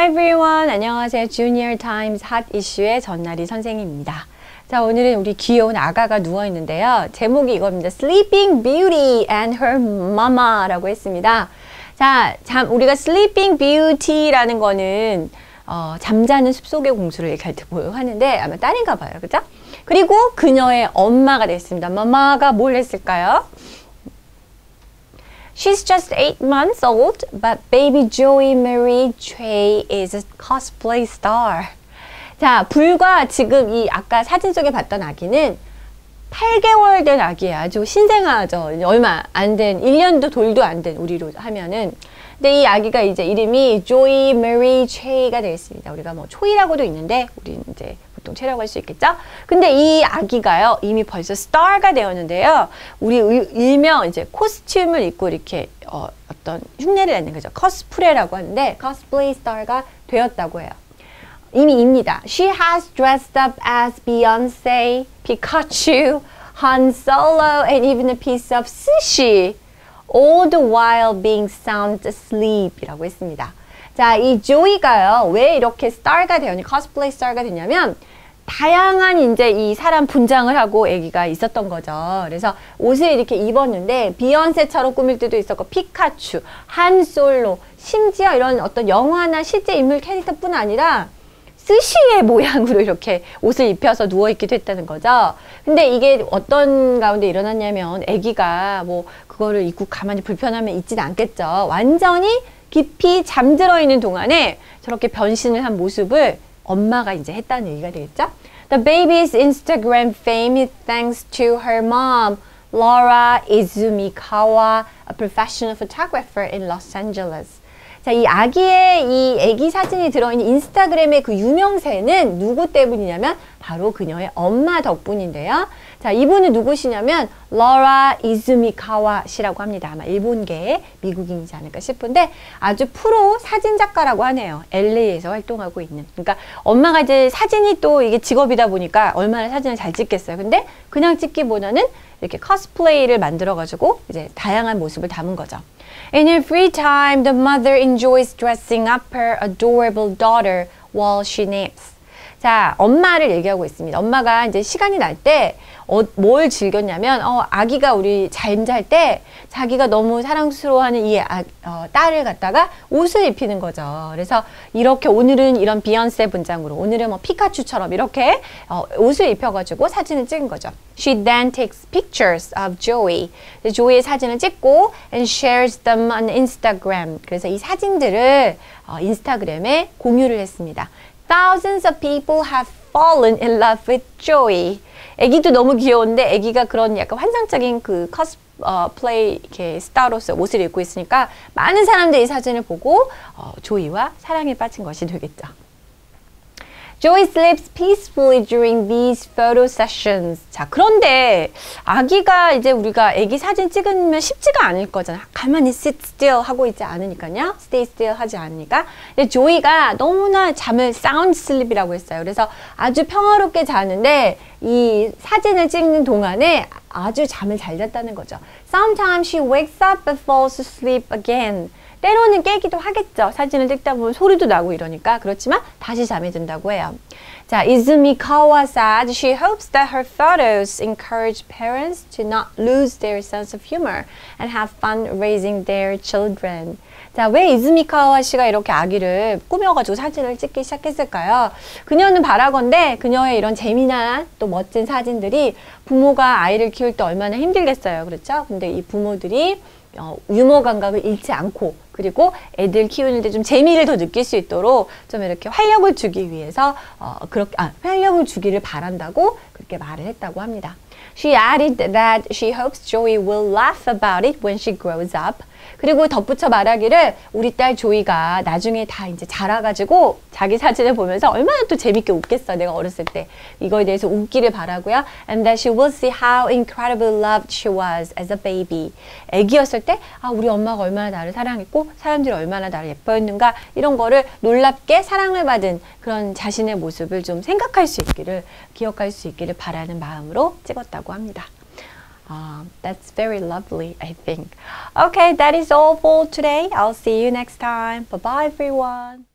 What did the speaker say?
Hi everyone. 안녕하세요. Junior Times Hot Issue의 전나리 선생님입니다. 자, 오늘은 우리 귀여운 아가가 누워 있는데요. 제목이 이겁니다. Sleeping Beauty and Her Mama라고 했습니다. 자, 잠, 우리가 Sleeping Beauty라는 거는 어, 잠자는 숲속의 공주를 얘기할 때 하는데 아마 딸인가 봐요. 그죠? 그리고 그녀의 엄마가 됐습니다. 마마가 뭘 했을까요? She's just eight months old, but baby Joey Marie Trey is a cosplay star. 자, 불과 지금 이 아까 사진 속에 봤던 아기는 8개월 된 아기예요. 아주 신생아죠. 얼마 안 된, 1년도 돌도 안 된 우리로 하면은. 근데 이 아기가 이제 이름이 조이 메리 체이가 되겠습니다. 우리가 뭐 초이라고도 있는데 우리는 이제 보통 체라고 할 수 있겠죠? 근데 이 아기가요, 이미 벌써 스타가 되었는데요. 우리 일명 이제 코스튬을 입고 이렇게 어, 어떤 흉내를 내는 거죠. 코스프레라고 하는데 cosplay 스타가 되었다고 해요. 이미 입니다. She has dressed up as Beyonce, Pikachu, Han Solo, and even a piece of sushi. All the while being sound asleep 이라고 했습니다. 자, 이 조이가요, 왜 이렇게 스타가 되었냐, cosplay 스타가 됐냐면, 다양한 이제 이 사람 분장을 하고 아기가 있었던 거죠. 그래서 옷을 이렇게 입었는데 비욘세처럼 꾸밀 때도 있었고 피카츄, 한 솔로, 심지어 이런 어떤 영화나 실제 인물 캐릭터뿐 아니라 스시의 모양으로 이렇게 옷을 입혀서 누워있기도 했다는 거죠. 근데 이게 어떤 가운데 일어났냐면 아기가 뭐 그거를 입고 가만히 불편하면 있진 않겠죠. 완전히 깊이 잠들어 있는 동안에 저렇게 변신을 한 모습을 엄마가 이제 했다는 얘기가 되겠죠. The baby's Instagram fame is thanks to her mom, Laura Izumikawa, a professional photographer in Los Angeles. 자, 이 아기의 이 아기 사진이 들어있는 인스타그램의 그 유명세는 누구 때문이냐면 바로 그녀의 엄마 덕분인데요. 자, 이분은 누구시냐면 러라 이즈미카와 씨라고 합니다. 아마 일본계 미국인이지 않을까 싶은데 아주 프로 사진 작가라고 하네요. LA에서 활동하고 있는. 그러니까 엄마가 이제 사진이 또 이게 직업이다 보니까 얼마나 사진을 잘 찍겠어요. 근데 그냥 찍기보다는 이렇게 커스플레이를 만들어 가지고 이제 다양한 모습을 담은 거죠. In her free time, the mother enjoys dressing up her adorable daughter while she naps. 자, 엄마를 얘기하고 있습니다. 엄마가 이제 시간이 날때 어, 뭘 즐겼냐면 어, 아기가 우리 잠잘 때 자기가 너무 사랑스러워하는 이 아, 어, 딸을 갖다가 옷을 입히는 거죠. 그래서 이렇게 오늘은 이런 비욘세 분장으로 오늘은 뭐 피카츄처럼 이렇게 어, 옷을 입혀가지고 사진을 찍은 거죠. She then takes pictures of Joey. 조이의 사진을 찍고 and shares them on Instagram. 그래서 이 사진들을 어, 인스타그램에 공유를 했습니다. Thousands of people have fallen in love with Joey. 아기도 너무 귀여운데 아기가 그런 약간 환상적인 그 커스 어, 플레이 이렇게 스타로서 옷을 입고 있으니까 많은 사람들이 이 사진을 보고 어, 조이와 사랑에 빠진 것이 되겠죠. Joey sleeps peacefully during these photo sessions. 자, 그런데 아기가 이제 우리가 아기 사진 찍으면 쉽지가 않을 거잖아. 가만히 sit still 하고 있지 않으니까요. stay still 하지 않으니까. 근데 조이가 너무나 잠을 sound sleep이라고 했어요. 그래서 아주 평화롭게 자는데 이 사진을 찍는 동안에 아주 잠을 잘 잤다는 거죠. Sometimes she wakes up but falls asleep again. 때로는 깨기도 하겠죠. 사진을 찍다 보면 소리도 나고 이러니까. 그렇지만 다시 잠이 든다고 해요. 자, 이즈미카와 said she hopes that her photos encourage parents to not lose their sense of humor and have fun raising their children. 자, 왜 이즈미카와 씨가 이렇게 아기를 꾸며가지고 사진을 찍기 시작했을까요? 그녀는 바라건대 그녀의 이런 재미난 또 멋진 사진들이 부모가 아이를 키울 때 얼마나 힘들겠어요. 그렇죠? 근데 이 부모들이 어, 유머 감각을 잃지 않고 그리고 애들 키우는데 좀 재미를 더 느낄 수 있도록 좀 이렇게 활력을 주기 위해서 어, 그렇게 아, 활력을 주기를 바란다고 그렇게 말을 했다고 합니다. She added that she hopes Joey will laugh about it when she grows up. 그리고 덧붙여 말하기를 우리 딸 조이가 나중에 다 이제 자라가지고 자기 사진을 보면서 얼마나 또 재밌게 웃겠어 내가 어렸을 때. 이거에 대해서 웃기를 바라고요. And that she will see how incredibly loved she was as a baby. 애기였을 때 아 우리 엄마가 얼마나 나를 사랑했고 사람들이 얼마나 나를 예뻐했는가 이런 거를 놀랍게 사랑을 받은 그런 자신의 모습을 좀 생각할 수 있기를 기억할 수 있기를 바라는 마음으로 찍었다 고 합니다. Um, that's very lovely, I think. Okay, that is all for today. I'll see you next time. Bye bye, everyone.